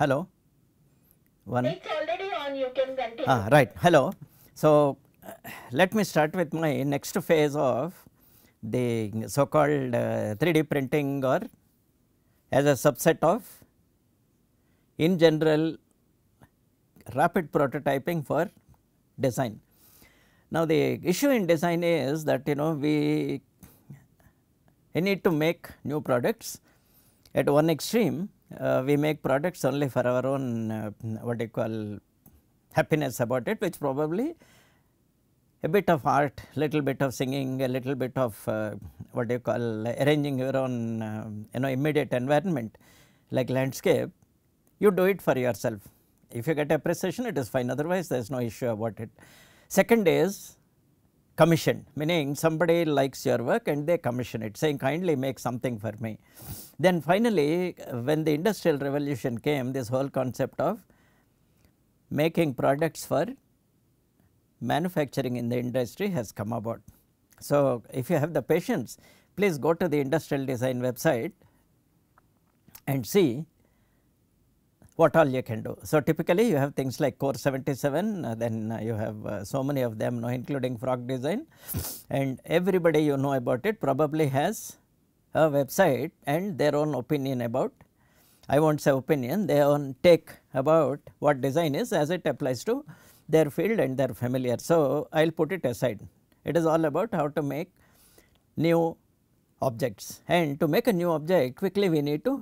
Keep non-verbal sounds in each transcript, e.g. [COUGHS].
Hello. One. It's already on, you can continue. Ah, right. Hello. So, uh, let me start with my next phase of the so called uh, 3D printing or as a subset of in general rapid prototyping for design. Now, the issue in design is that you know we, we need to make new products at one extreme we make products only for our own uh, what you call happiness about it which probably a bit of art, little bit of singing, a little bit of uh, what do you call arranging your own uh, you know immediate environment like landscape, you do it for yourself. If you get appreciation it is fine otherwise there is no issue about it. Second is commission meaning somebody likes your work and they commission it saying kindly make something for me. Then finally when the industrial revolution came this whole concept of making products for manufacturing in the industry has come about. So, if you have the patience please go to the industrial design website and see what all you can do. So, typically you have things like core 77 uh, then uh, you have uh, so many of them including frog design and everybody you know about it probably has a website and their own opinion about I will not say opinion their own take about what design is as it applies to their field and their familiar. So, I will put it aside it is all about how to make new objects and to make a new object quickly we need to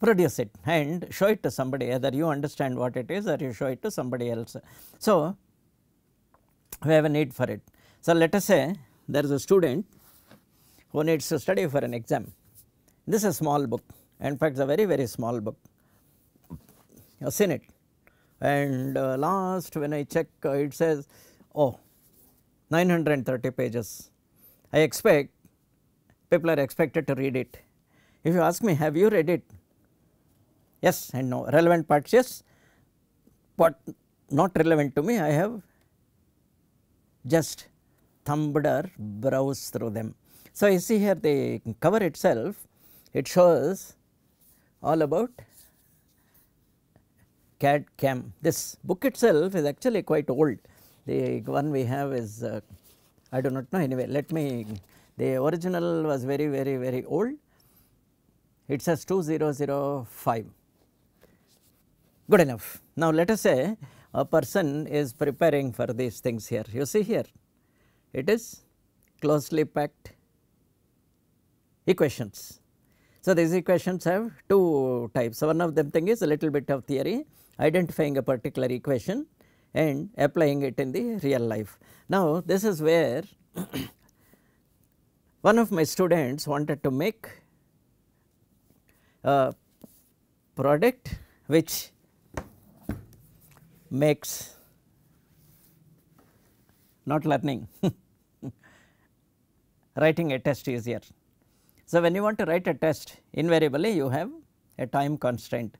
produce it and show it to somebody either you understand what it is or you show it to somebody else. So, we have a need for it. So, let us say there is a student who needs to study for an exam. This is a small book in fact, it is a very very small book you have seen it and uh, last when I check uh, it says oh 930 pages. I expect people are expected to read it. If you ask me have you read it yes and no relevant parts yes, but not relevant to me I have just thumbed or browsed through them. So, you see here the cover itself it shows all about CAD CAM. This book itself is actually quite old. The one we have is uh, I do not know anyway. Let me the original was very very very old. It says 2005. Good enough. Now let us say a person is preparing for these things here. You see here, it is closely packed equations. So these equations have two types. One of them thing is a little bit of theory identifying a particular equation and applying it in the real life. Now, this is where [COUGHS] one of my students wanted to make a product which makes not learning [LAUGHS] writing a test easier. So, when you want to write a test invariably you have a time constraint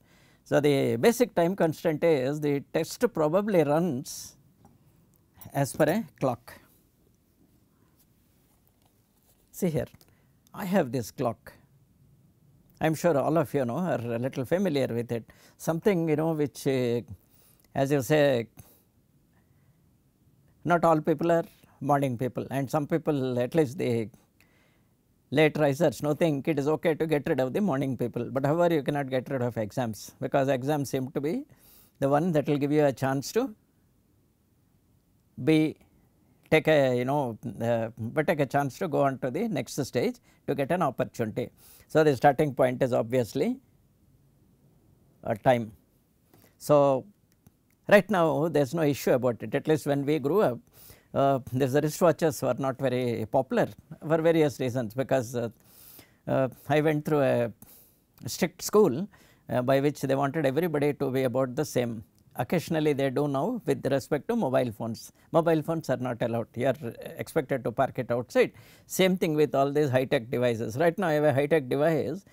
so, the basic time constraint is the test probably runs as per a clock. See here, I have this clock. I am sure all of you know are a little familiar with it. Something you know which uh, as you say not all people are morning people and some people at least they late risers no think it is okay to get rid of the morning people, but however you cannot get rid of exams because exams seem to be the one that will give you a chance to be take a you know uh, but take a chance to go on to the next stage to get an opportunity. So, the starting point is obviously a time. So, right now there is no issue about it at least when we grew up uh, these wristwatches were not very popular for various reasons because uh, uh, I went through a strict school uh, by which they wanted everybody to be about the same. Occasionally they do now with respect to mobile phones. Mobile phones are not allowed, you are expected to park it outside. Same thing with all these high tech devices. Right now I have a high tech device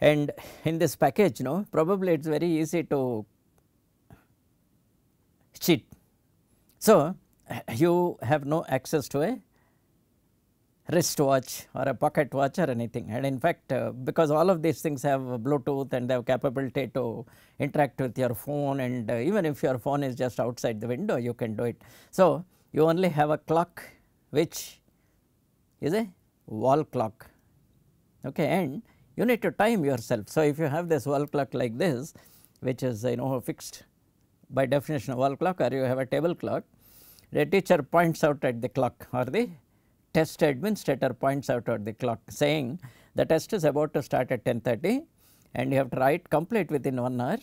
and in this package you know probably it is very easy to cheat. So, you have no access to a wristwatch or a pocket watch or anything and in fact uh, because all of these things have bluetooth and they have capability to interact with your phone and uh, even if your phone is just outside the window you can do it. So, you only have a clock which is a wall clock okay, and you need to time yourself. So, if you have this wall clock like this which is you know fixed by definition a wall clock or you have a table clock, the teacher points out at the clock or the test administrator points out at the clock saying the test is about to start at 10:30 and you have to write complete within 1 hour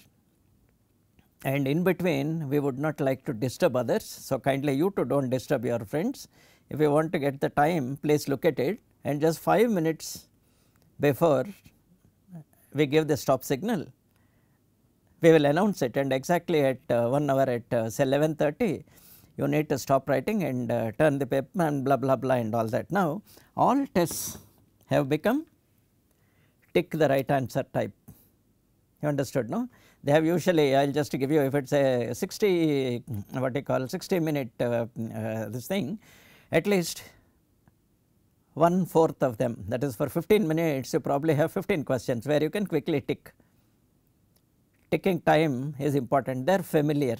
and in between we would not like to disturb others. So, kindly you too do not disturb your friends. If you want to get the time please look at it and just 5 minutes before we give the stop signal we will announce it and exactly at uh, 1 hour at uh, say 11:30 you need to stop writing and uh, turn the paper and blah blah blah and all that. Now, all tests have become tick the right answer type you understood no they have usually I will just give you if it is a 60 what you call 60 minute uh, uh, this thing at least one fourth of them that is for 15 minutes you probably have 15 questions where you can quickly tick. Ticking time is important. They are familiar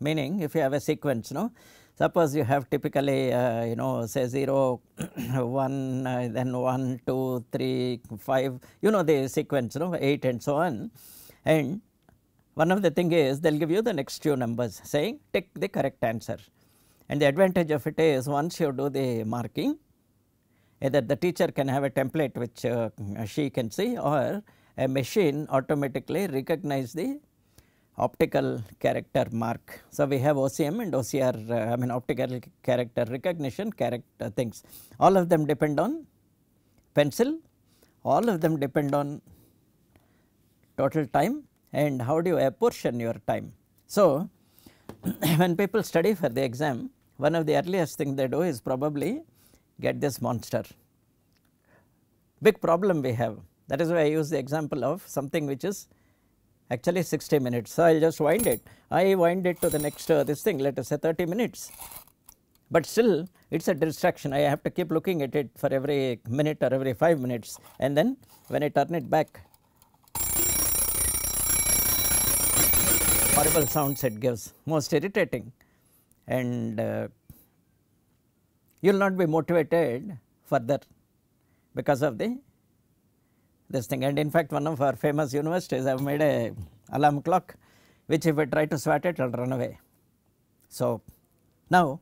meaning if you have a sequence no? Suppose you have typically uh, you know say 0 [CLEARS THROAT] 1 uh, then 1 2 3 5 you know the sequence no? 8 and so on. And one of the thing is they will give you the next few numbers saying tick the correct answer. And the advantage of it is once you do the marking either the teacher can have a template which uh, she can see or a machine automatically recognize the optical character mark. So, we have OCM and OCR uh, I mean optical character recognition character things all of them depend on pencil all of them depend on total time and how do you apportion your time. So, [CLEARS THROAT] when people study for the exam one of the earliest thing they do is probably get this monster. Big problem we have that is why I use the example of something which is actually 60 minutes. So, I will just wind it. I wind it to the next uh, this thing let us say 30 minutes, but still it is a distraction. I have to keep looking at it for every minute or every 5 minutes and then when I turn it back horrible sounds it gives. Most irritating. And uh, you will not be motivated further because of the this thing and in fact one of our famous universities have made a alarm clock which if we try to swat it will run away. So, now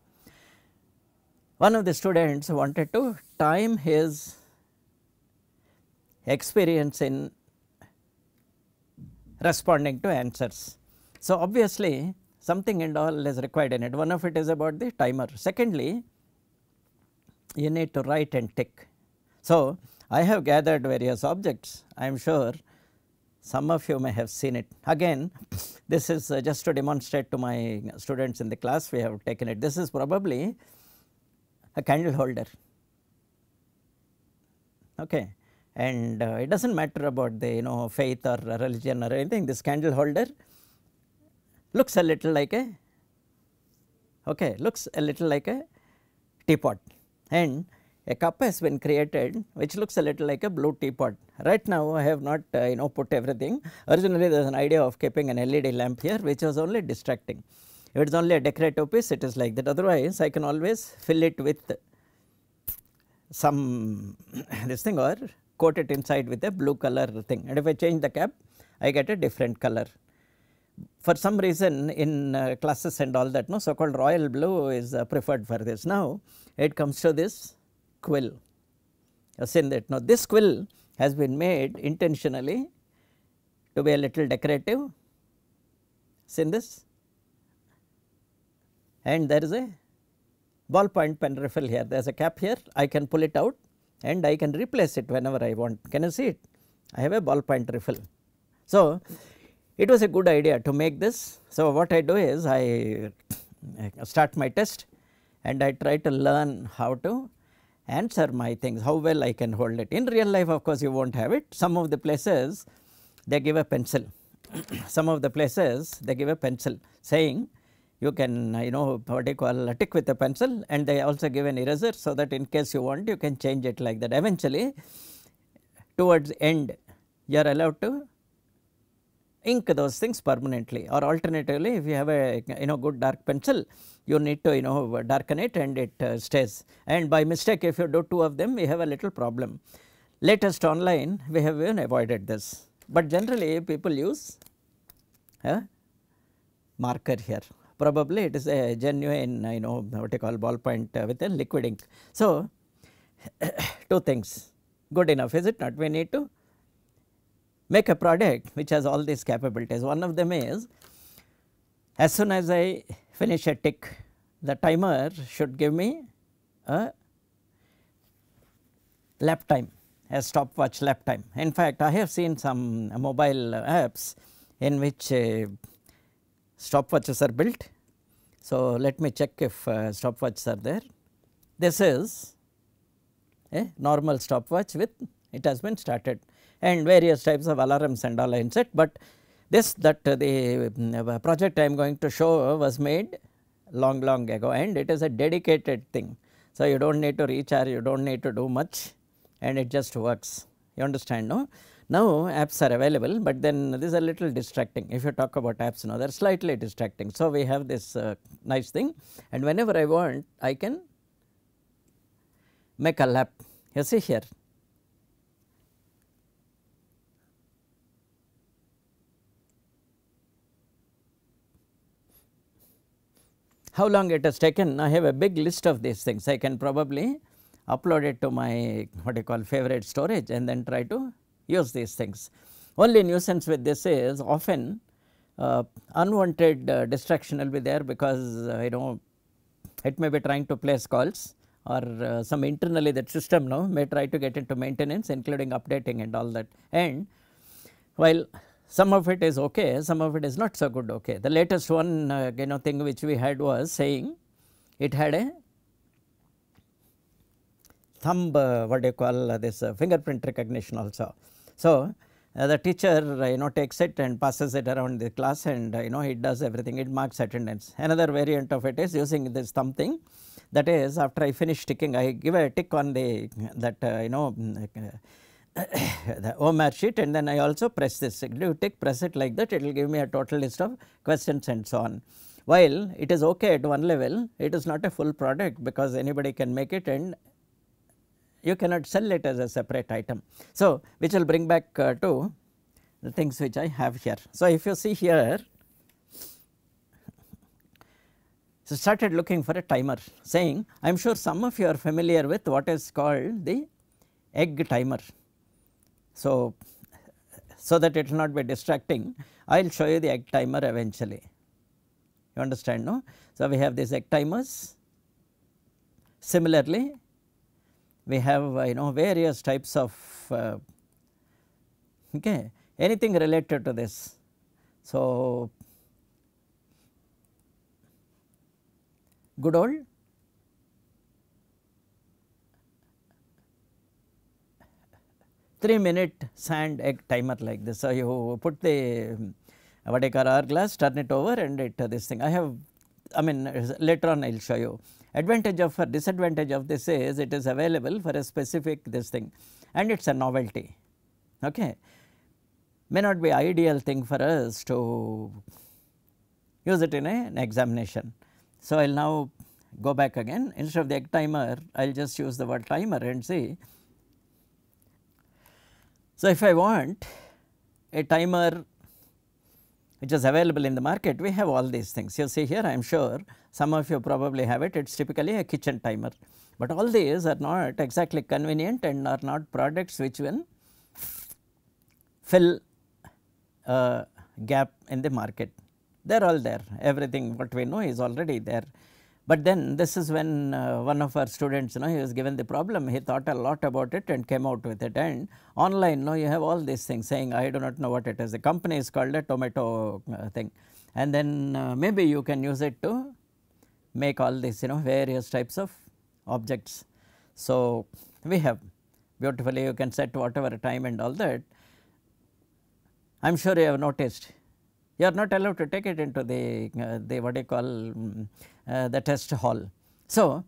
one of the students wanted to time his experience in responding to answers. So, obviously something and all is required in it one of it is about the timer. Secondly, you need to write and tick. So, I have gathered various objects I am sure some of you may have seen it. Again this is uh, just to demonstrate to my students in the class we have taken it. This is probably a candle holder okay. and uh, it does not matter about the you know faith or religion or anything this candle holder looks a little like a okay looks a little like a teapot and a cup has been created which looks a little like a blue teapot. Right now I have not uh, you know put everything originally there is an idea of keeping an LED lamp here which was only distracting. If it is only a decorative piece it is like that otherwise I can always fill it with some [COUGHS] this thing or coat it inside with a blue color thing and if I change the cap I get a different color. For some reason in uh, classes and all that no so called royal blue is uh, preferred for this. Now it comes to this quill. You seen that. Now, this quill has been made intentionally to be a little decorative. Seen this. And there is a ballpoint pen refill here. There is a cap here. I can pull it out and I can replace it whenever I want. Can you see it? I have a ballpoint refill. So, it was a good idea to make this. So, what I do is I start my test and I try to learn how to answer my things, how well I can hold it. In real life of course, you will not have it. Some of the places they give a pencil, [CLEARS THROAT] some of the places they give a pencil saying you can you know what you call tick with a pencil and they also give an eraser so that in case you want you can change it like that. Eventually towards end you are allowed to ink those things permanently or alternatively if you have a you know good dark pencil you need to you know darken it and it uh, stays. And by mistake if you do two of them we have a little problem. Latest online we have even avoided this, but generally people use a marker here. Probably it is a genuine you know what you call ballpoint uh, with a liquid ink. So, [COUGHS] two things. Good enough is it? Not we need to make a product which has all these capabilities. One of them is as soon as I finish a tick the timer should give me a lap time a stopwatch lap time. In fact, I have seen some mobile apps in which uh, stopwatches are built. So, let me check if uh, stopwatches are there. This is a normal stopwatch with it has been started and various types of alarms and all inside, but this that the uh, project I am going to show was made long long ago and it is a dedicated thing. So, you do not need to recharge, you do not need to do much and it just works you understand no. Now apps are available, but then this is a little distracting if you talk about apps now they are slightly distracting. So, we have this uh, nice thing and whenever I want I can make a lap you see here how long it has taken? I have a big list of these things. I can probably upload it to my what I call favorite storage and then try to use these things. Only nuisance with this is often uh, unwanted uh, distraction will be there because uh, you know it may be trying to place calls or uh, some internally that system now may try to get into maintenance including updating and all that. And while some of it is okay some of it is not so good okay. The latest one uh, you know thing which we had was saying it had a thumb uh, what do you call uh, this uh, fingerprint recognition also. So, uh, the teacher uh, you know takes it and passes it around the class and you know it does everything it marks attendance. Another variant of it is using this thumb thing that is after I finish ticking I give a tick on the that you know [COUGHS] the OMR sheet and then I also press this You tick press it like that it will give me a total list of questions and so on. While it is okay at one level it is not a full product because anybody can make it and you cannot sell it as a separate item. So, which will bring back uh, to the things which I have here. So, if you see here, so started looking for a timer saying I am sure some of you are familiar with what is called the egg timer. So, so that it will not be distracting I will show you the egg timer eventually you understand no. So, we have these egg timers similarly we have uh, you know various types of uh, okay, anything related to this. So, good old three minute sand egg timer like this. So, you put the what I call hour glass turn it over and it uh, this thing I have I mean later on I will show you Advantage of or disadvantage of this is it is available for a specific this thing and it is a novelty. Okay. May not be ideal thing for us to use it in a, an examination. So, I will now go back again instead of the egg timer I will just use the word timer and see. So, if I want a timer which is available in the market, we have all these things. You see here, I am sure some of you probably have it, it is typically a kitchen timer. But all these are not exactly convenient and are not products which will fill a gap in the market. They are all there, everything what we know is already there. But then this is when uh, one of our students you know he was given the problem. He thought a lot about it and came out with it. And online now you have all these things saying I do not know what it is. The company is called a tomato uh, thing. And then uh, maybe you can use it to make all these you know various types of objects. So, we have beautifully you can set whatever time and all that. I am sure you have noticed. You are not allowed to take it into the, uh, the what you call um, Uh, the test hall. So,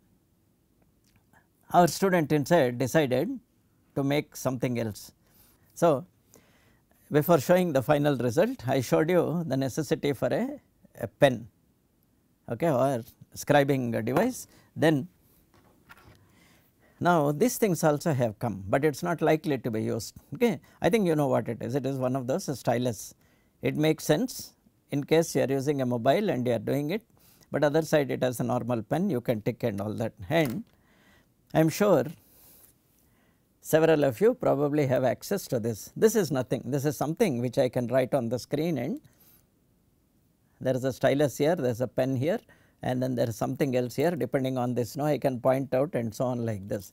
our student inside decided to make something else. So, before showing the final result, I showed you the necessity for a, a pen okay, or scribing device. Then now these things also have come, but it is not likely to be used. Okay. I think you know what it is, it is one of those stylus. It makes sense in case you are using a mobile and you are doing it, but other side it has a normal pen. You can tick and all that. And I am sure several of you probably have access to this. This is nothing, this is something which I can write on the screen. And there is a stylus here, there is a pen here. And then there is something else here. Depending on this now I can point out and so on like this.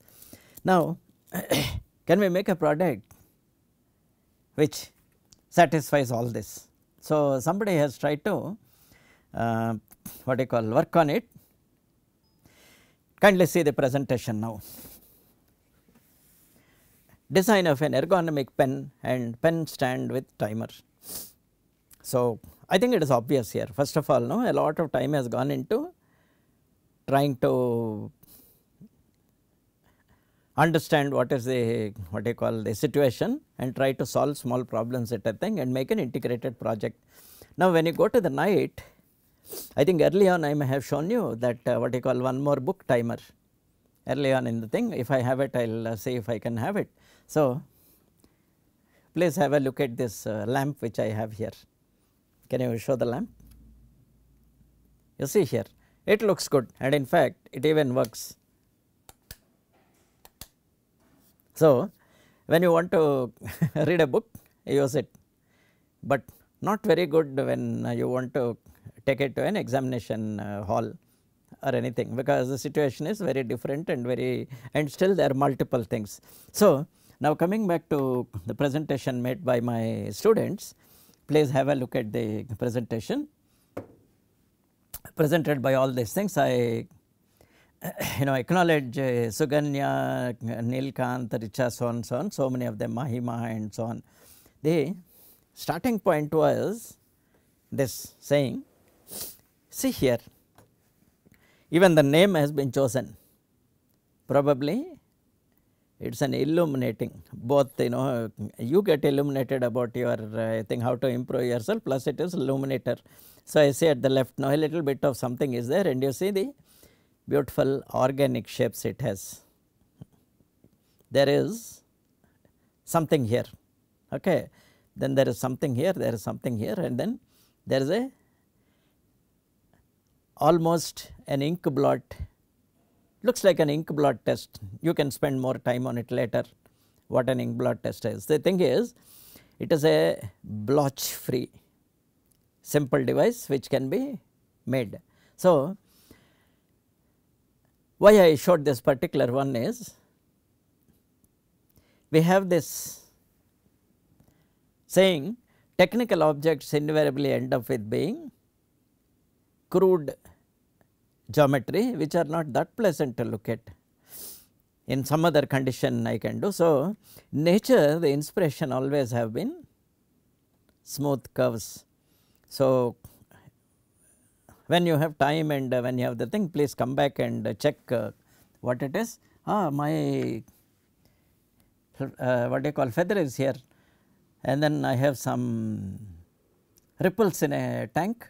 Now, [COUGHS] can we make a product which satisfies all this? So, somebody has tried to uh, what you call work on it. Kindly see the presentation now. Design of an ergonomic pen and pen stand with timer. So, I think it is obvious here first of all no a lot of time has gone into trying to understand what is the what you call the situation and try to solve small problems at a thing and make an integrated project. Now, when you go to the night I think early on I may have shown you that uh, what you call one more book timer early on in the thing if I have it I will uh, see if I can have it. So, please have a look at this uh, lamp which I have here. Can you show the lamp? You see here it looks good and in fact it even works. So, when you want to [LAUGHS] read a book use it, but not very good when you want to take it to an examination uh, hall or anything because the situation is very different and very and still there are multiple things. So, now coming back to the presentation made by my students, please have a look at the presentation presented by all these things. I [COUGHS] you know acknowledge uh, Suganya, Nilkant, Richa, so on, so on, so many of them, Mahima and so on. The starting point was this saying, see here, even the name has been chosen, probably it is an illuminating both you know you get illuminated about your uh, thing how to improve yourself plus it is illuminator. So, I say at the left now a little bit of something is there and you see the beautiful organic shapes it has. There is something here, okay. then there is something here, there is something here and then there is a almost an ink blot looks like an ink blot test you can spend more time on it later what an ink blot test is. The thing is it is a blotch free simple device which can be made. So, why I showed this particular one is we have this saying technical objects invariably end up with being crude geometry which are not that pleasant to look at in some other condition I can do. So, nature the inspiration always have been smooth curves. So, when you have time and uh, when you have the thing please come back and uh, check uh, what it is. Ah, my uh, what do you call feather is here and then I have some ripples in a tank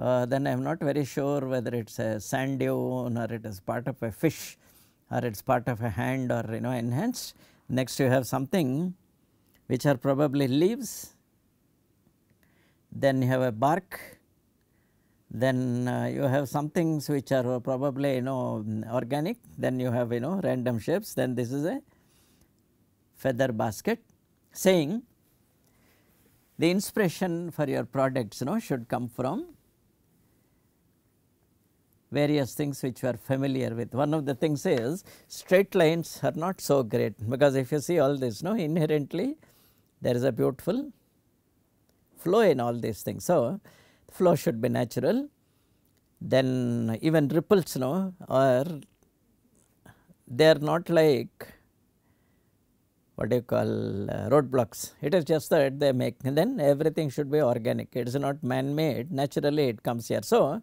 uh, then I am not very sure whether it is a sand dune or it is part of a fish or it is part of a hand or you know enhanced. Next you have something which are probably leaves, then you have a bark, then uh, you have some things which are probably you know organic, then you have you know random shapes, then this is a feather basket. Saying the inspiration for your products you know should come from various things which you are familiar with. One of the things is straight lines are not so great because if you see all this no inherently there is a beautiful flow in all these things. So, flow should be natural then even ripples no are they are not like what do you call uh, roadblocks. It is just that they make then everything should be organic. It is not man made naturally it comes here. So,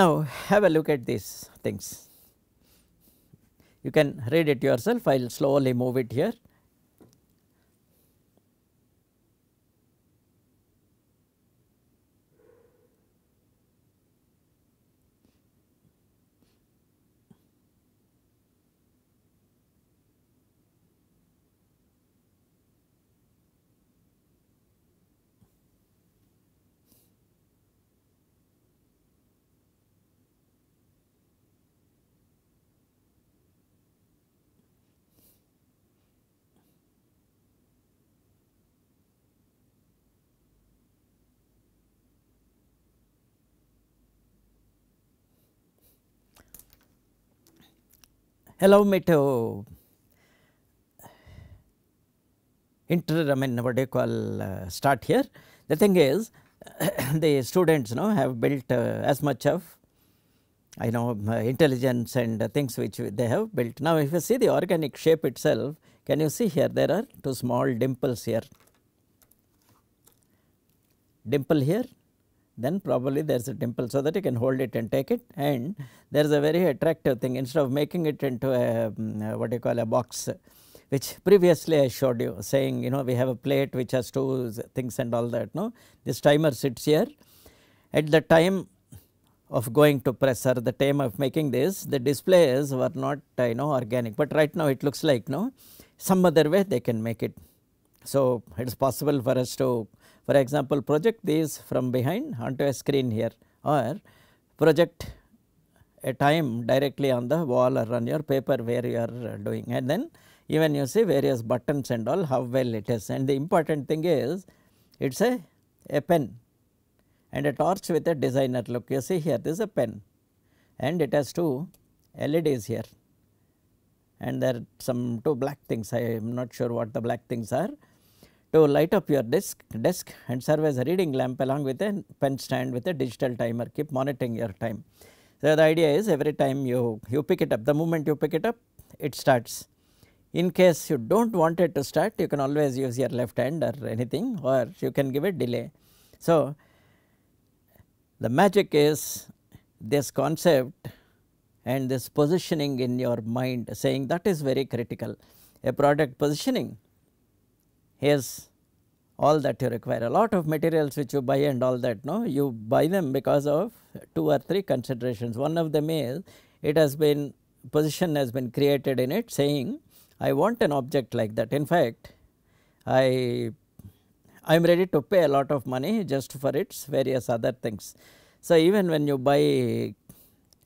now have a look at these things. You can read it yourself. I will slowly move it here. Allow me to enter I mean what do you call uh, start here. The thing is [COUGHS] the students know have built uh, as much of I know uh, intelligence and uh, things which they have built. Now, if you see the organic shape itself can you see here there are two small dimples here dimple here then probably there is a dimple so that you can hold it and take it. And there is a very attractive thing instead of making it into a um, what you call a box which previously I showed you saying you know we have a plate which has two things and all that no? This timer sits here. At the time of going to press or the time of making this the displays were not uh, you know organic. But right now it looks like no? Some other way they can make it. So, it is possible for us to for example, project these from behind onto a screen here or project a time directly on the wall or on your paper where you are doing. And then even you see various buttons and all how well it is. And the important thing is it is a, a pen and a torch with a designer look. You see here this is a pen and it has two LEDs here. And there are some two black things. I am not sure what the black things are to light up your desk, desk and serve as a reading lamp along with a pen stand with a digital timer keep monitoring your time. So, the idea is every time you, you pick it up the moment you pick it up it starts. In case you do not want it to start you can always use your left hand or anything or you can give a delay. So, the magic is this concept and this positioning in your mind saying that is very critical. A product positioning is all that you require. A lot of materials which you buy and all that no you buy them because of two or three considerations. One of them is it has been position has been created in it saying I want an object like that. In fact, I I am ready to pay a lot of money just for its various other things. So, even when you buy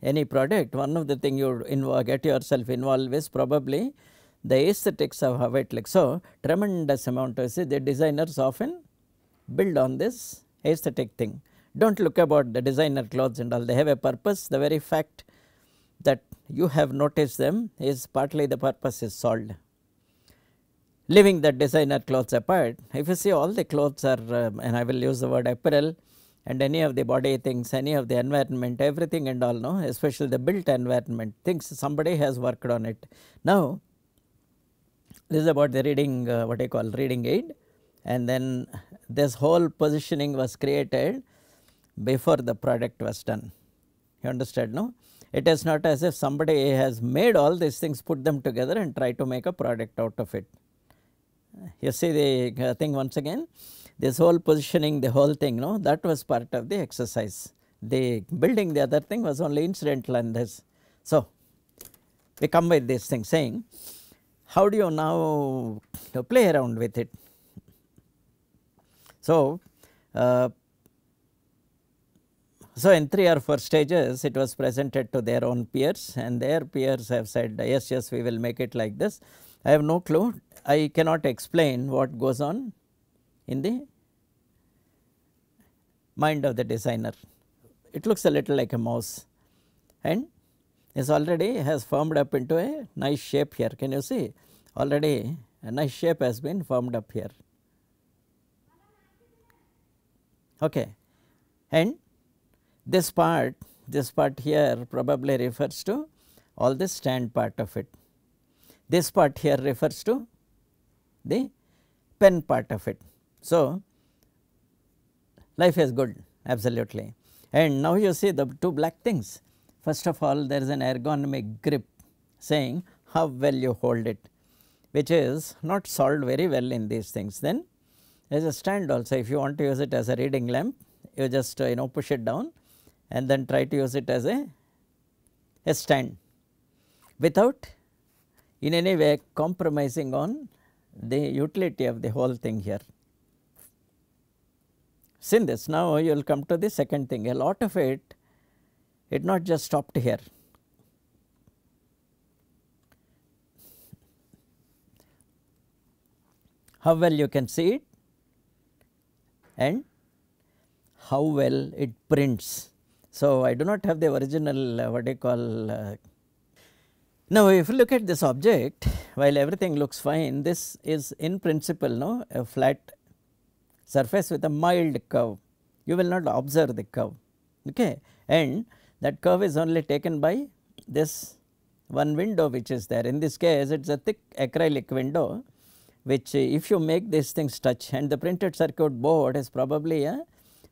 any product one of the thing you get yourself involved is probably the aesthetics of how it looks. So, tremendous amount of see the designers often build on this aesthetic thing. Do not look about the designer clothes and all they have a purpose the very fact that you have noticed them is partly the purpose is solved. Leaving the designer clothes apart, if you see all the clothes are uh, and I will use the word apparel and any of the body things, any of the environment, everything and all no, especially the built environment, things somebody has worked on it. Now, this is about the reading uh, what I call reading aid and then this whole positioning was created before the product was done. You understand no? It is not as if somebody has made all these things put them together and try to make a product out of it. You see the uh, thing once again this whole positioning the whole thing no that was part of the exercise. The building the other thing was only incidental and this. So, we come with this thing saying how do you now play around with it? So, uh, so in 3 or 4 stages it was presented to their own peers and their peers have said yes yes we will make it like this. I have no clue I cannot explain what goes on in the mind of the designer. It looks a little like a mouse and is already has formed up into a nice shape here. Can you see? Already a nice shape has been formed up here. Okay. And this part, this part here probably refers to all the stand part of it. this part here refers to the pen part of it. So, life is good absolutely and now you see the two black things. First of all there is an ergonomic grip saying how well you hold it which is not solved very well in these things. Then there is a stand also if you want to use it as a reading lamp you just uh, you know push it down and then try to use it as a, a stand without in any way compromising on the utility of the whole thing here. Seen this now you will come to the second thing a lot of it it not just stopped here. How well you can see it and how well it prints. So, I do not have the original uh, what you call uh, now, if you look at this object while everything looks fine this is in principle no a flat surface with a mild curve you will not observe the curve okay and that curve is only taken by this one window which is there in this case it is a thick acrylic window which uh, if you make these things touch and the printed circuit board is probably a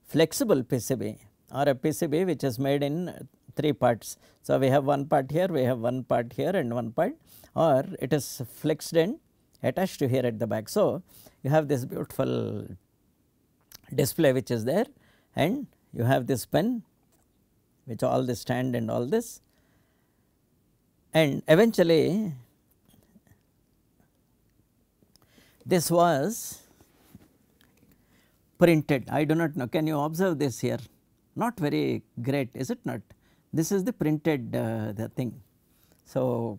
flexible PCB or a PCB which is made in three parts. So, we have one part here, we have one part here and one part or it is flexed and attached to here at the back. So, you have this beautiful display which is there and you have this pen which all this stand and all this. And eventually this was printed. I do not know. Can you observe this here? Not very great is it not? This is the printed uh, the thing. So,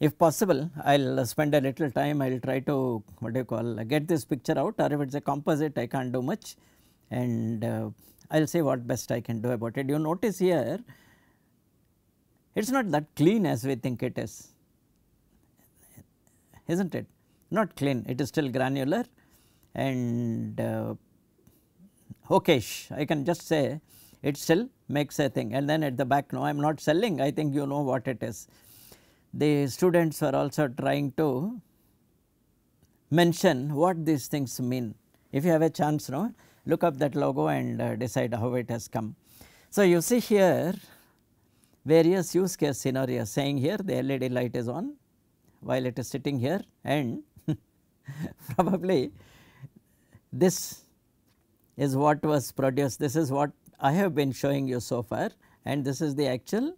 if possible I will spend a little time. I will try to what do you call get this picture out or if it is a composite I can't do much. And uh, I will say what best I can do about it. You notice here it is not that clean as we think it is is not it not clean it is still granular and uh, okayish I can just say it still makes a thing and then at the back no I am not selling I think you know what it is. The students are also trying to mention what these things mean. If you have a chance no look up that logo and uh, decide how it has come. So, you see here various use case scenarios saying here the LED light is on while it is sitting here and [LAUGHS] probably this is what was produced this is what I have been showing you so far and this is the actual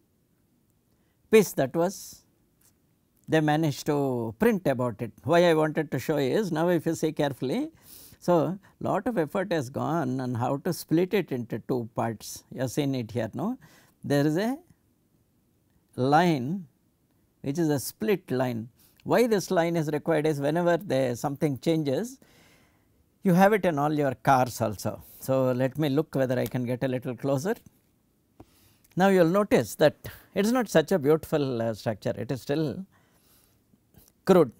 piece that was they managed to print about it. Why I wanted to show you is now if you see carefully. So, lot of effort has gone on how to split it into two parts you have seen it here no. There is a line which is a split line. Why this line is required is whenever there something changes you have it in all your cars also. So, let me look whether I can get a little closer. Now, you will notice that it is not such a beautiful uh, structure, it is still crude,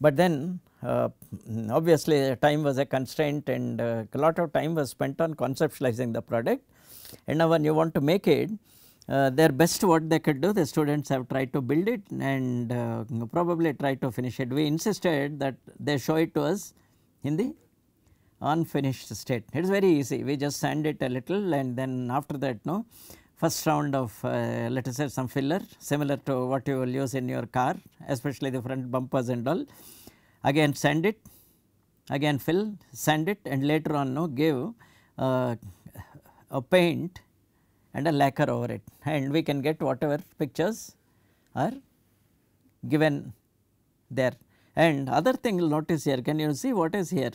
but then uh, obviously time was a constraint and uh, a lot of time was spent on conceptualizing the product and now when you want to make it uh, their best what they could do the students have tried to build it and uh, probably try to finish it. We insisted that they show it to us in the unfinished state. It is very easy, we just sand it a little and then after that no first round of uh, let us say some filler similar to what you will use in your car especially the front bumpers and all. Again sand it, again fill, sand it and later on no give uh, a paint and a lacquer over it. And we can get whatever pictures are given there. And other thing you will notice here can you see what is here?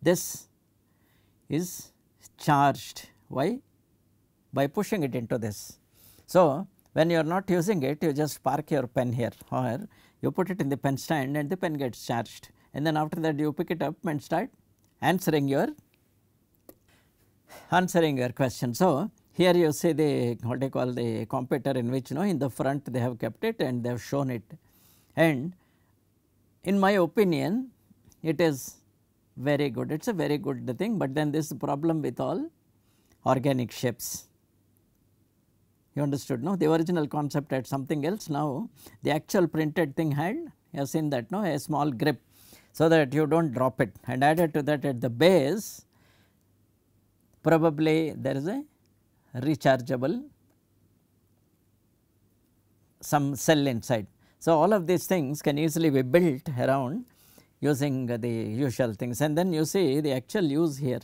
This is charged. Why? By pushing it into this. So, when you are not using it you just park your pen here or you put it in the pen stand and the pen gets charged and then after that you pick it up and start answering your answering your question. So, here you see the what they call the computer in which you know in the front they have kept it and they have shown it and in my opinion it is very good it is a very good thing, but then this problem with all organic shapes. You understood no? The original concept had something else. Now the actual printed thing had you have seen that no? A small grip so that you do not drop it. And added to that at the base probably there is a rechargeable some cell inside. So, all of these things can easily be built around using the usual things. And then you see the actual use here.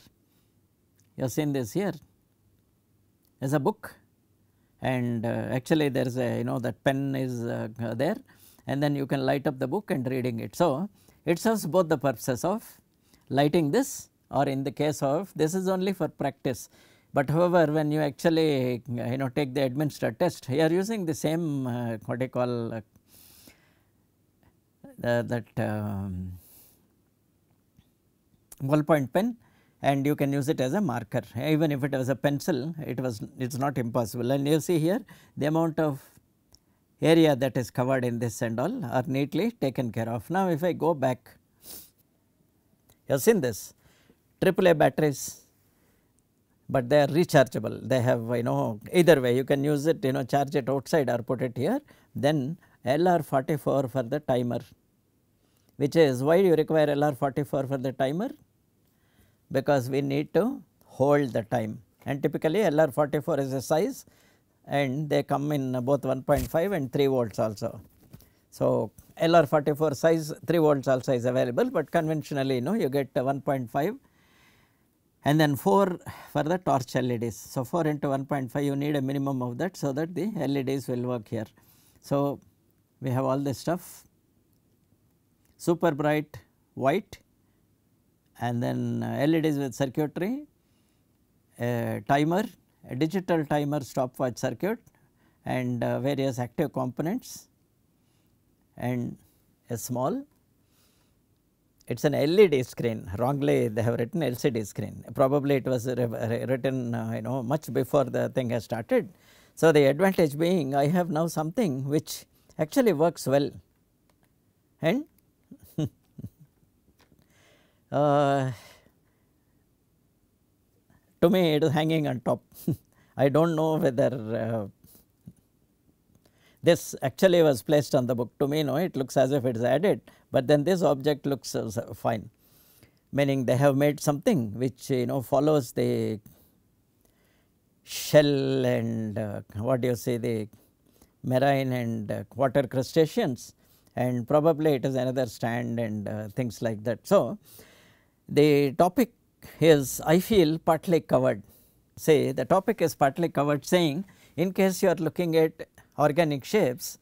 You have seen this here. As a book and uh, actually there is a you know that pen is uh, there and then you can light up the book and reading it. So, it serves both the purposes of lighting this or in the case of this is only for practice. But however, when you actually you know take the administered test you are using the same uh, what I call uh, that um, ballpoint pen and you can use it as a marker. Even if it was a pencil it was it is not impossible. And you see here the amount of area that is covered in this and all are neatly taken care of. Now, if I go back you have seen this. AAA batteries, but they are rechargeable. They have you know either way you can use it you know charge it outside or put it here. Then LR44 for the timer which is why you require LR44 for the timer because we need to hold the time and typically LR44 is a size and they come in both 1.5 and 3 volts also. So, LR44 size 3 volts also is available, but conventionally you know you get 1.5 and then 4 for the torch LEDs. So, 4 into 1.5 you need a minimum of that so that the LEDs will work here. So, we have all this stuff super bright white and then uh, LEDs with circuitry, a timer, a digital timer stopwatch circuit and uh, various active components and a small it is an LED screen. Wrongly they have written LCD screen. Probably it was written uh, you know much before the thing has started. So, the advantage being I have now something which actually works well. And to me it is hanging on top. [LAUGHS] I do not know whether uh, this actually was placed on the book to me no it looks as if it is added, but then this object looks uh, fine meaning they have made something which you know follows the shell and uh, what do you say the marine and uh, water crustaceans and probably it is another stand and uh, things like that. So, the topic is I feel partly covered say the topic is partly covered saying in case you are looking at organic shapes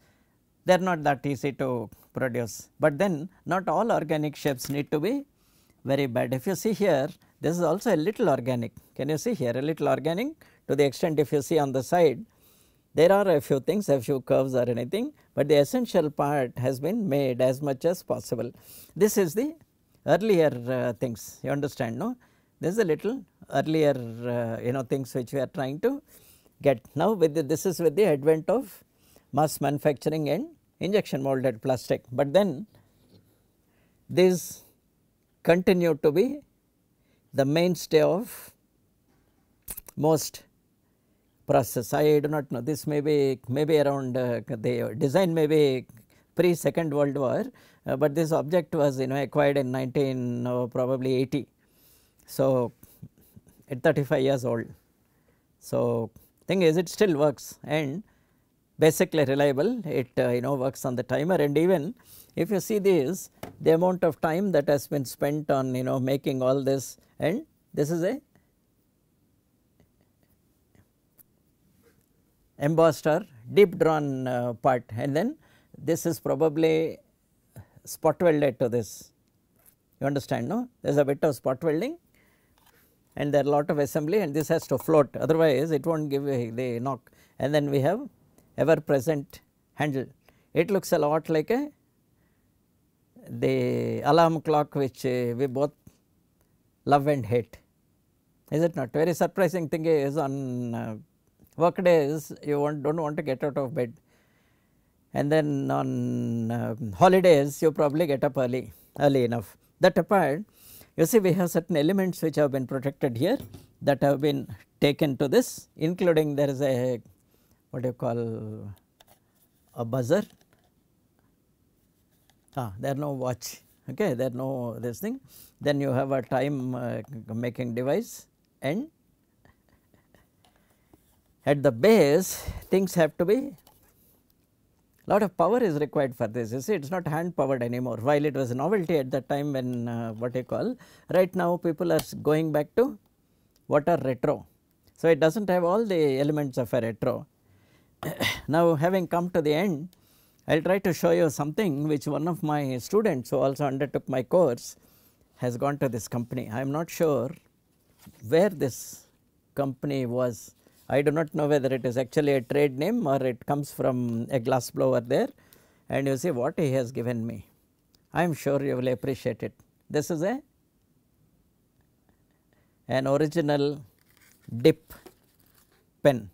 they are not that easy to produce, but then not all organic shapes need to be very bad. If you see here this is also a little organic can you see here a little organic to the extent if you see on the side there are a few things a few curves or anything, but the essential part has been made as much as possible. This is the earlier uh, things. You understand no? This is a little earlier uh, you know things which we are trying to get. Now with the, this is with the advent of mass manufacturing and injection molded plastic, but then these continue to be the mainstay of most process. I do not know. This may be maybe around uh, the design may be pre second world war, but this object was you know acquired in 19 uh, probably 80. So, at 35 years old. So, thing is it still works and basically reliable it uh, you know works on the timer and even if you see this the amount of time that has been spent on you know making all this and this is a embossed or deep drawn uh, part and then this is probably spot welded to this. You understand no? There is a bit of spot welding and there are lot of assembly and this has to float. Otherwise it will not give the knock. And then we have ever present handle. It looks a lot like a the alarm clock which uh, we both love and hate. Is it not? Very surprising thing is on uh, work days you want, do not want to get out of bed and then on uh, holidays you probably get up early early enough. That apart you see we have certain elements which have been protected here that have been taken to this including there is a what do you call a buzzer. Ah, there are no watch, okay, there are no this thing. Then you have a time uh, making device and at the base things have to be lot of power is required for this you see it is not hand powered anymore while it was a novelty at that time when uh, what you call right now people are going back to what are retro. So, it does not have all the elements of a retro. [COUGHS] now, having come to the end I will try to show you something which one of my students who also undertook my course has gone to this company. I am not sure where this company was I do not know whether it is actually a trade name or it comes from a glass blower there and you see what he has given me. I am sure you will appreciate it. This is a an original dip pen.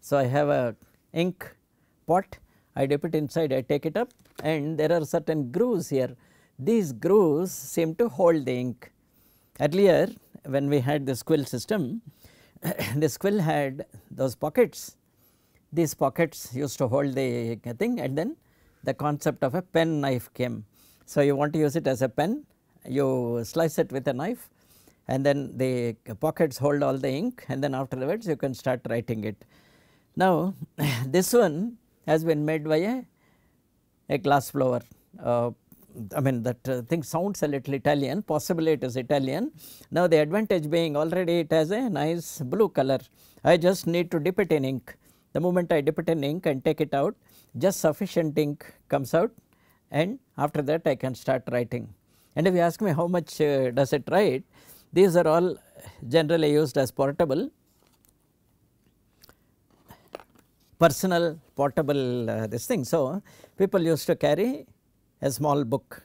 So, I have a ink pot, I dip it inside, I take it up and there are certain grooves here. These grooves seem to hold the ink. Earlier when we had the squill system, [COUGHS] the squill had those pockets. These pockets used to hold the thing and then the concept of a pen knife came. So, you want to use it as a pen, you slice it with a knife and then the pockets hold all the ink and then afterwards you can start writing it. Now, [COUGHS] this one has been made by a, a glass blower uh, I mean that uh, thing sounds a little Italian possibly it is Italian. Now the advantage being already it has a nice blue color I just need to dip it in ink. The moment I dip it in ink and take it out just sufficient ink comes out and after that I can start writing. And if you ask me how much uh, does it write these are all generally used as portable personal portable uh, this thing. So, people used to carry a small book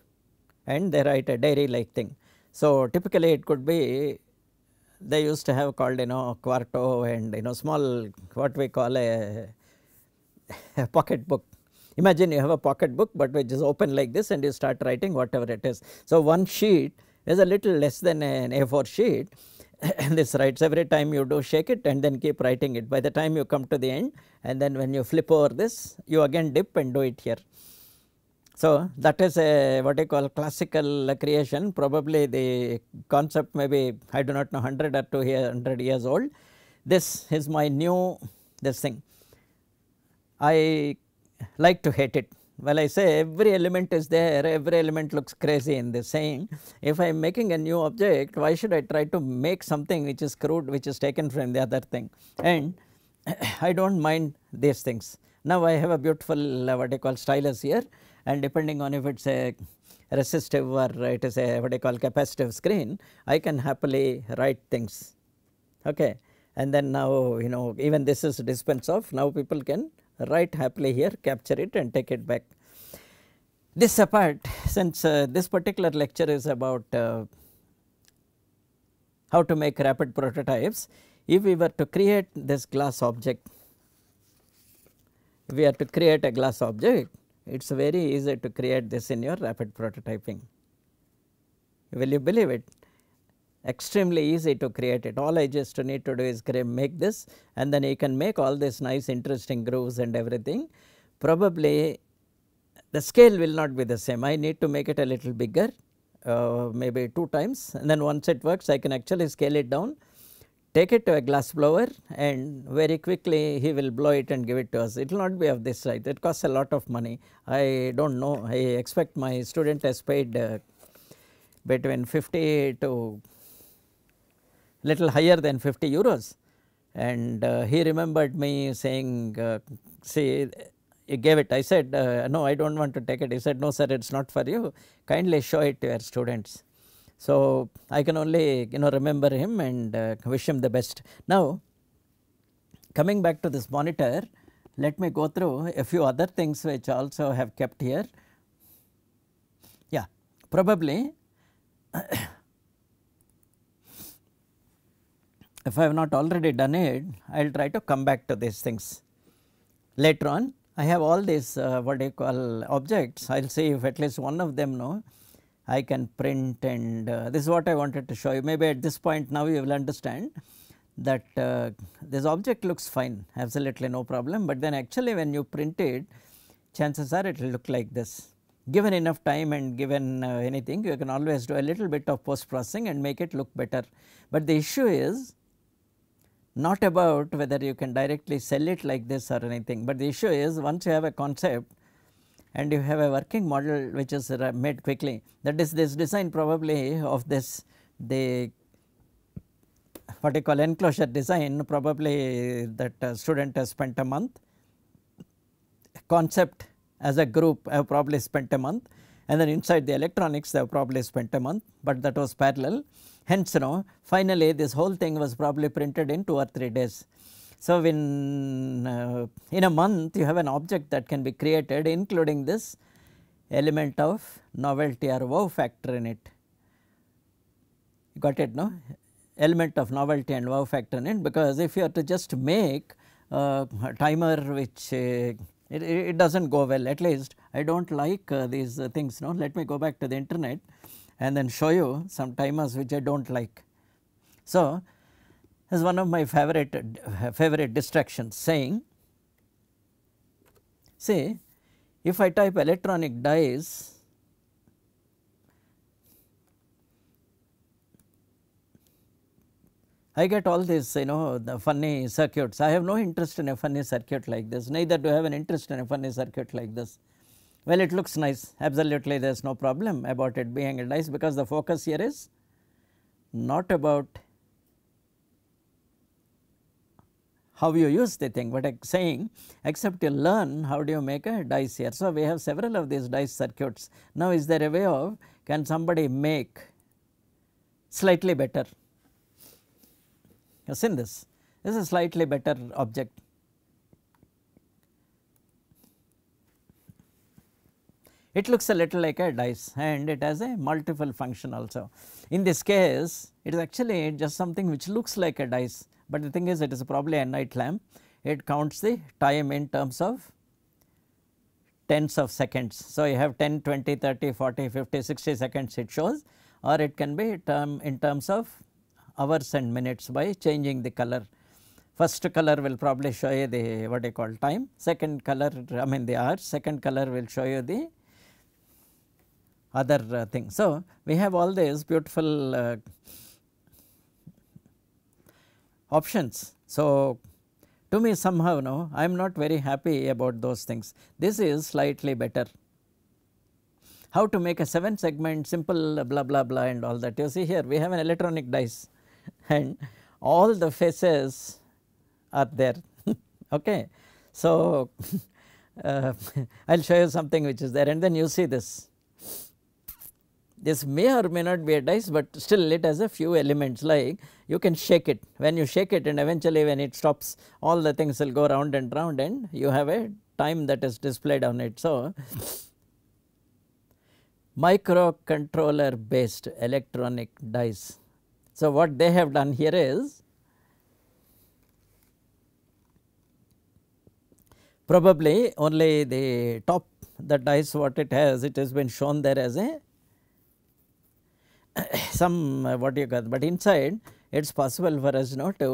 and they write a diary like thing. So, typically it could be they used to have called you know quarto and you know small what we call a, a pocket book. Imagine you have a pocket book, but which is open like this and you start writing whatever it is. So, one sheet is a little less than an A4 sheet [COUGHS] and this writes every time you do shake it and then keep writing it by the time you come to the end and then when you flip over this you again dip and do it here. So, that is a what I call classical creation probably the concept may be I do not know 100 or 200 years old. This is my new this thing. I like to hate it. Well, I say every element is there, every element looks crazy in this saying. If I am making a new object, why should I try to make something which is crude, which is taken from the other thing? And [CLEARS THROAT] I do not mind these things. Now, I have a beautiful uh, what I call stylus here and depending on if it is a resistive or it is a what I call capacitive screen, I can happily write things. Okay. And then now you know even this is dispense of now people can write happily here capture it and take it back. This apart since uh, this particular lecture is about uh, how to make rapid prototypes if we were to create this glass object we are to create a glass object it is very easy to create this in your rapid prototyping. Will you believe it? Extremely easy to create it. All I just need to do is make this and then you can make all these nice interesting grooves and everything. Probably the scale will not be the same. I need to make it a little bigger, uh, maybe two times and then once it works I can actually scale it down take it to a glass blower and very quickly he will blow it and give it to us. It will not be of this size, it costs a lot of money. I do not know, I expect my student has paid uh, between 50 to little higher than 50 euros and uh, he remembered me saying, uh, see he gave it, I said uh, no I do not want to take it, he said no sir it is not for you, kindly show it to your students. So, I can only you know remember him and uh, wish him the best. Now, coming back to this monitor, let me go through a few other things which also have kept here. Yeah, probably [COUGHS] if I have not already done it, I will try to come back to these things later on. I have all these uh, what do you call objects, I will see if at least one of them know I can print and uh, this is what I wanted to show you. Maybe at this point now you will understand that uh, this object looks fine absolutely no problem, but then actually when you print it chances are it will look like this. Given enough time and given uh, anything you can always do a little bit of post processing and make it look better, but the issue is not about whether you can directly sell it like this or anything, but the issue is once you have a concept and you have a working model which is made quickly that is this design probably of this the what you call enclosure design probably that uh, student has spent a month concept as a group have probably spent a month and then inside the electronics they have probably spent a month, but that was parallel. Hence, you know finally this whole thing was probably printed in 2 or 3 days. So, in, uh, in a month you have an object that can be created including this element of novelty or wow factor in it. You got it no? Element of novelty and wow factor in it because if you are to just make uh, a timer which uh, it, it does not go well at least I do not like uh, these things no. Let me go back to the internet and then show you some timers which I do not like. So, is one of my favorite favorite distractions saying see if I type electronic dice I get all these you know the funny circuits. I have no interest in a funny circuit like this, neither do I have an interest in a funny circuit like this. Well, it looks nice, absolutely there is no problem about it being a dice because the focus here is not about how you use the thing, but saying except you learn how do you make a dice here. So, we have several of these dice circuits. Now, is there a way of can somebody make slightly better you seen this, this is a slightly better object. It looks a little like a dice and it has a multiple function also. In this case it is actually just something which looks like a dice, but the thing is it is probably a night lamp. It counts the time in terms of tens of seconds. So, you have 10, 20, 30, 40, 50, 60 seconds it shows or it can be term in terms of hours and minutes by changing the color. First color will probably show you the what you call time, second color I mean the hours, second color will show you the other uh, thing. So, we have all these beautiful uh, options. So, to me somehow no I am not very happy about those things. This is slightly better. How to make a 7 segment simple blah blah blah and all that you see here we have an electronic dice [LAUGHS] and all the faces are there. [LAUGHS] okay. So, [LAUGHS] uh, I will show you something which is there and then you see this. This may or may not be a dice, but still it has a few elements like you can shake it. When you shake it and eventually when it stops all the things will go round and round and you have a time that is displayed on it. So, microcontroller based electronic dice so, what they have done here is probably only the top the dice what it has it has been shown there as a [COUGHS] some what you call but inside it is possible for us you know to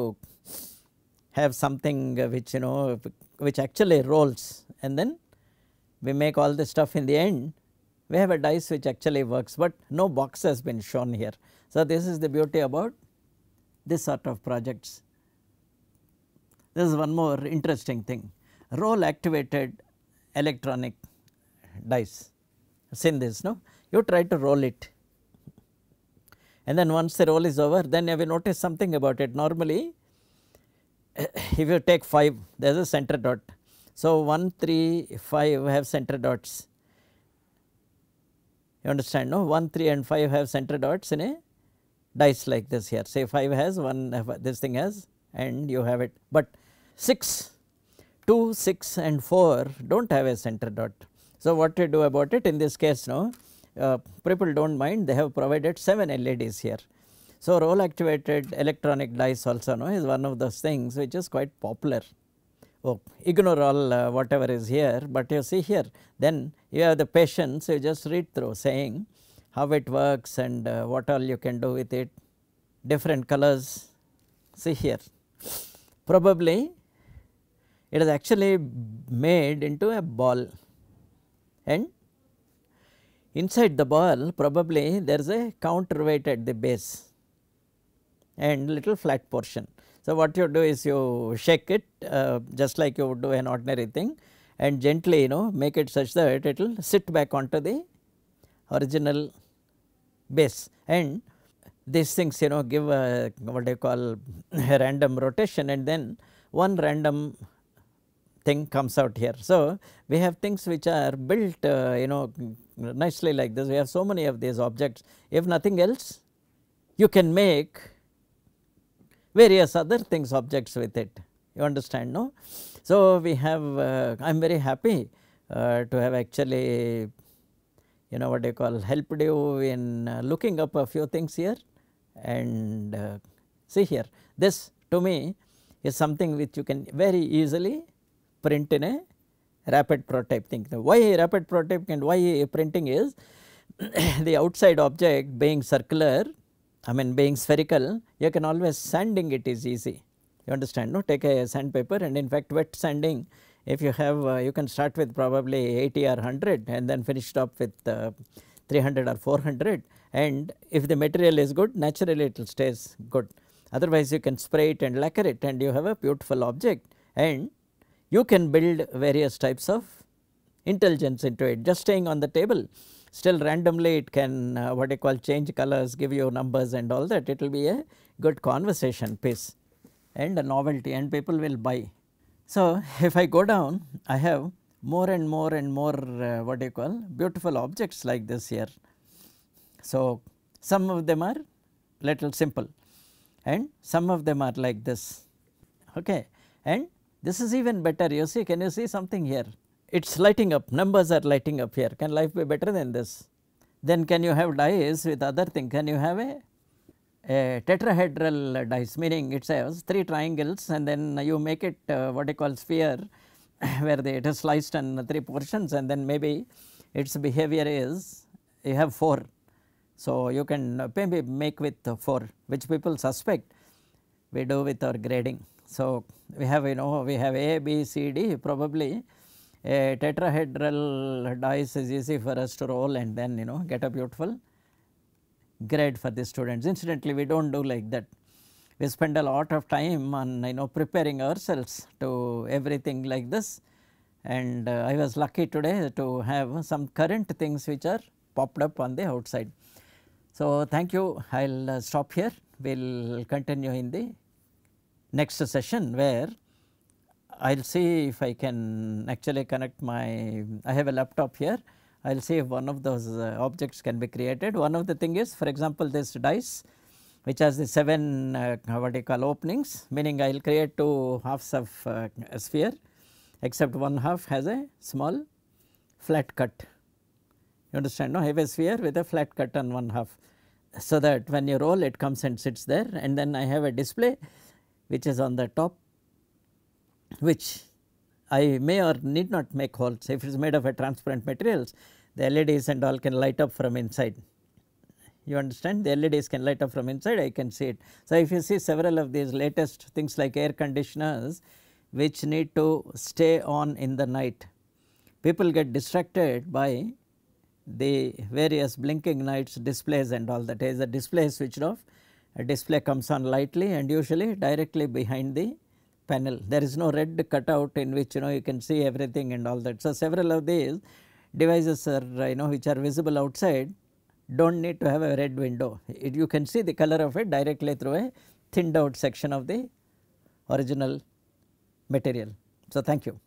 have something which you know which actually rolls. And then we make all the stuff in the end. We have a dice which actually works, but no box has been shown here. So, this is the beauty about this sort of projects. This is one more interesting thing. Roll activated electronic dice. Seen this no? You try to roll it and then once the roll is over then you will notice something about it. Normally if you take 5 there is a center dot. So, 1 3 5 have center dots. You understand no? 1 3 and 5 have center dots in a dice like this here. Say 5 has 1 this thing has and you have it, but 6 2 6 and 4 do not have a center dot. So, what to do about it in this case no people do not mind. They have provided 7 LEDs here. So, roll activated electronic dice also no is one of those things which is quite popular. Oh, ignore all uh, whatever is here, but you see here then you have the patience you just read through saying how it works and uh, what all you can do with it, different colors. See here. Probably it is actually made into a ball. And inside the ball probably there is a counterweight at the base and little flat portion. So, what you do is you shake it uh, just like you would do an ordinary thing and gently you know make it such that it will sit back onto the original base and these things you know give a what I call a random rotation and then one random thing comes out here. So, we have things which are built uh, you know nicely like this we have so many of these objects if nothing else you can make various other things objects with it you understand no. So, we have uh, I am very happy uh, to have actually you know what I call helped you in uh, looking up a few things here and uh, see here this to me is something which you can very easily print in a rapid prototype thing. Why a rapid prototype and why printing is [COUGHS] the outside object being circular I mean being spherical you can always sanding it is easy. You understand no? Take a sandpaper and in fact wet sanding. If you have uh, you can start with probably 80 or 100 and then finish up with uh, 300 or 400 and if the material is good naturally it will stays good. Otherwise you can spray it and lacquer it and you have a beautiful object. And you can build various types of intelligence into it just staying on the table still randomly it can uh, what I call change colors give you numbers and all that it will be a good conversation piece and a novelty and people will buy. So, [LAUGHS] if I go down I have more and more and more uh, what you call beautiful objects like this here. So, some of them are little simple and some of them are like this okay and this is even better. You see can you see something here? It is lighting up. Numbers are lighting up here. Can life be better than this? Then can you have dice with other thing? Can you have a, a tetrahedral dice? Meaning it says three triangles and then you make it uh, what you call sphere [COUGHS] where the, it is sliced in three portions and then maybe its behavior is you have 4 so, you can maybe make with 4 which people suspect we do with our grading. So, we have you know we have A, B, C, D probably a tetrahedral dice is easy for us to roll and then you know get a beautiful grade for the students. Incidentally, we do not do like that. We spend a lot of time on you know preparing ourselves to everything like this and uh, I was lucky today to have some current things which are popped up on the outside. So, thank you I will uh, stop here we will continue in the next session where I will see if I can actually connect my I have a laptop here. I will see if one of those uh, objects can be created. One of the thing is for example, this dice which has the 7 uh, what you call openings meaning I will create two halves of uh, a sphere except one half has a small flat cut. You understand no? I have a sphere with a flat cut on one half so that when you roll it comes and sits there and then I have a display which is on the top which I may or need not make holes. If it is made of a transparent materials the LEDs and all can light up from inside. You understand? The LEDs can light up from inside I can see it. So, if you see several of these latest things like air conditioners which need to stay on in the night. People get distracted by the various blinking lights displays and all that. Is the display switched off a display comes on lightly and usually directly behind the panel there is no red cutout in which you know you can see everything and all that. So, several of these devices are you know which are visible outside do not need to have a red window it, you can see the color of it directly through a thinned out section of the original material. So, thank you.